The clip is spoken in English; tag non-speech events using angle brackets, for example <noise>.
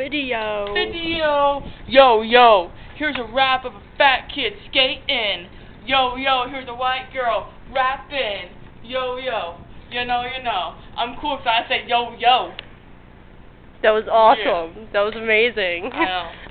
Video. Video. Yo, yo. Here's a rap of a fat kid skating. Yo, yo. Here's a white girl rapping. Yo, yo. You know, you know. I'm cool, so I say yo, yo. That was awesome. That was amazing. <laughs>